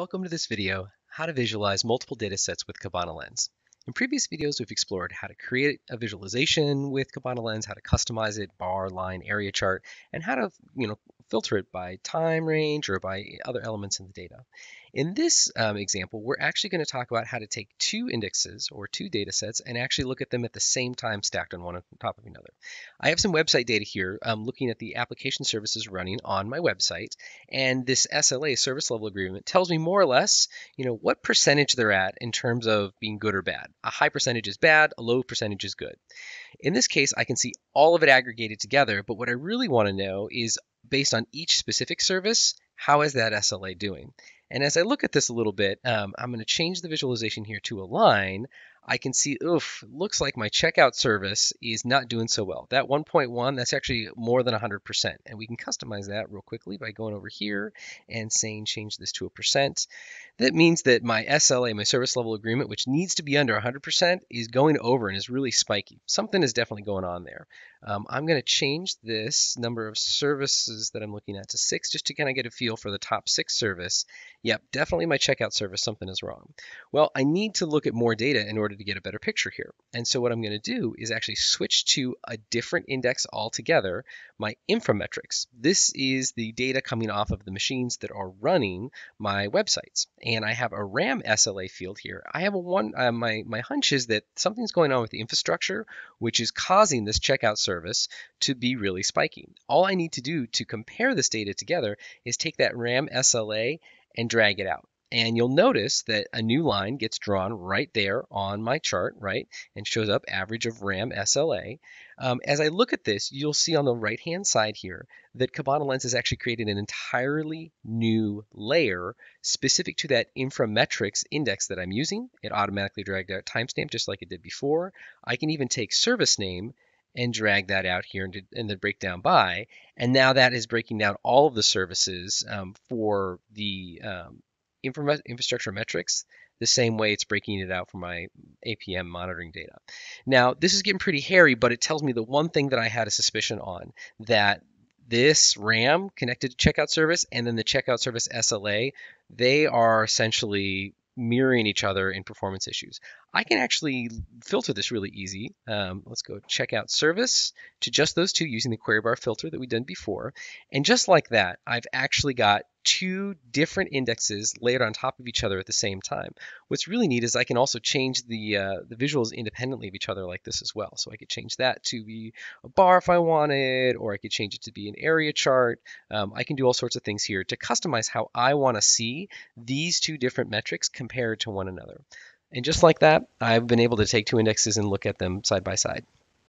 Welcome to this video, how to visualize multiple data sets with Kibana Lens. In previous videos, we've explored how to create a visualization with Kibana Lens, how to customize it, bar, line, area chart, and how to you know, filter it by time range or by other elements in the data. In this um, example, we're actually going to talk about how to take two indexes or two data sets and actually look at them at the same time stacked on one on top of another. I have some website data here um, looking at the application services running on my website and this SLA service level agreement tells me more or less you know what percentage they're at in terms of being good or bad. A high percentage is bad, a low percentage is good. In this case, I can see all of it aggregated together, but what I really want to know is based on each specific service, how is that SLA doing? And as I look at this a little bit, um, I'm going to change the visualization here to a line. I can see, oof, looks like my checkout service is not doing so well. That 1.1, that's actually more than 100%. And we can customize that real quickly by going over here and saying change this to a percent. That means that my SLA, my service level agreement, which needs to be under 100%, is going over and is really spiky. Something is definitely going on there. Um, I'm going to change this number of services that I'm looking at to six just to kind of get a feel for the top six service. Yep, definitely my checkout service, something is wrong. Well, I need to look at more data in order to get a better picture here. And so what I'm going to do is actually switch to a different index altogether, my Inframetrics. This is the data coming off of the machines that are running my websites. And I have a RAM SLA field here. I have a one, uh, my, my hunch is that something's going on with the infrastructure, which is causing this checkout service to be really spiky. All I need to do to compare this data together is take that RAM SLA and drag it out. And you'll notice that a new line gets drawn right there on my chart, right? And shows up average of RAM SLA. Um, as I look at this, you'll see on the right-hand side here that Kibana Lens has actually created an entirely new layer specific to that Inframetrics index that I'm using. It automatically dragged out timestamp just like it did before. I can even take service name and drag that out here into, in the breakdown by. And now that is breaking down all of the services um, for the um, infrastructure metrics the same way it's breaking it out for my APM monitoring data. Now, this is getting pretty hairy, but it tells me the one thing that I had a suspicion on that this RAM connected to checkout service and then the checkout service SLA, they are essentially mirroring each other in performance issues. I can actually filter this really easy. Um, let's go checkout service to just those two using the query bar filter that we did before. And just like that, I've actually got two different indexes layered on top of each other at the same time. What's really neat is I can also change the uh, the visuals independently of each other like this as well. So I could change that to be a bar if I wanted, or I could change it to be an area chart. Um, I can do all sorts of things here to customize how I want to see these two different metrics compared to one another. And just like that, I've been able to take two indexes and look at them side by side.